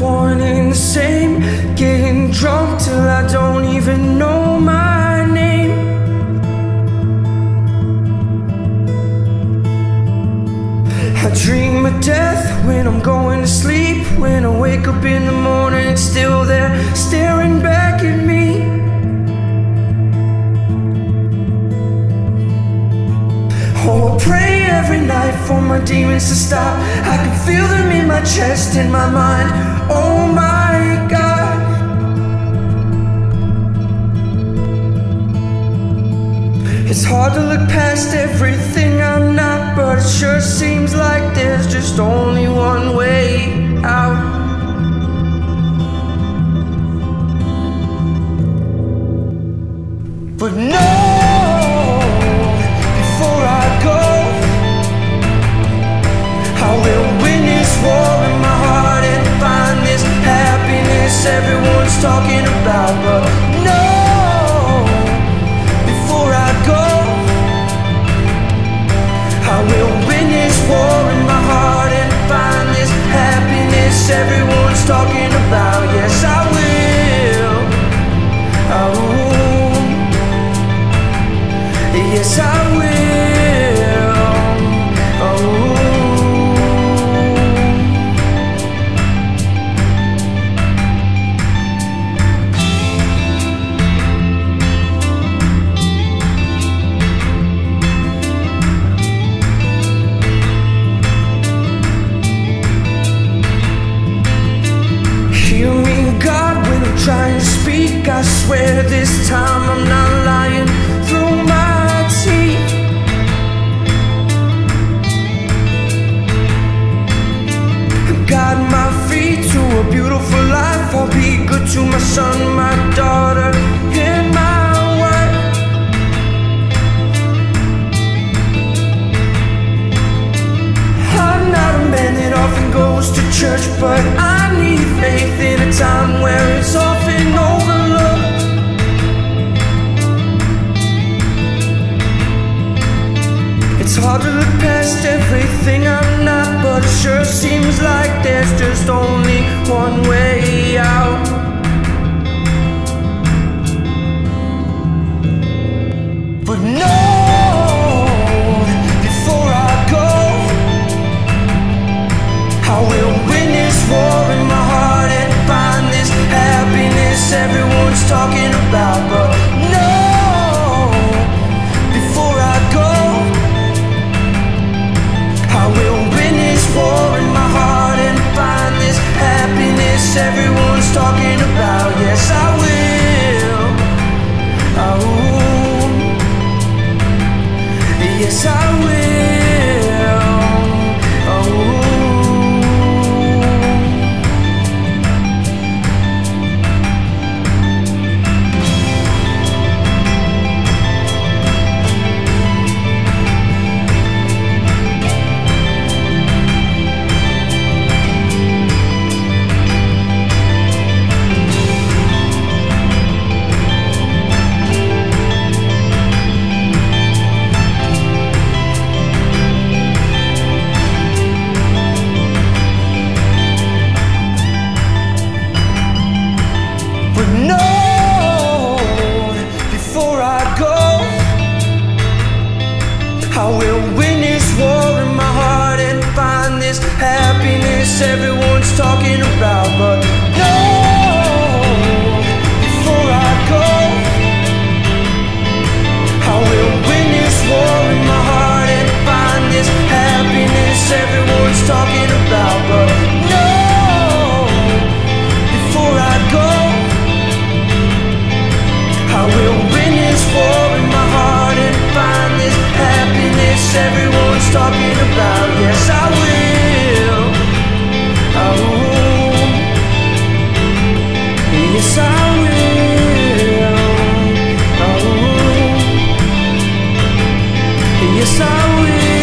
one and the same. Getting drunk till I don't even know my name. I dream of death when I'm going to sleep. When I wake up in the every night for my demons to stop. I can feel them in my chest, in my mind. Oh my God. It's hard to look past everything I'm not, but it sure seems like there's just only one way out. But no, everyone's talking about. This time I'm not lying through my teeth. Guide my feet to a beautiful life. I'll be good to my son, my daughter, and my wife. I'm not a man that often goes to church, but I need faith in a time where it's often hard to look past everything I'm not, but it sure seems like there's just only one way out. But no, everyone's talking about. But yes, I will.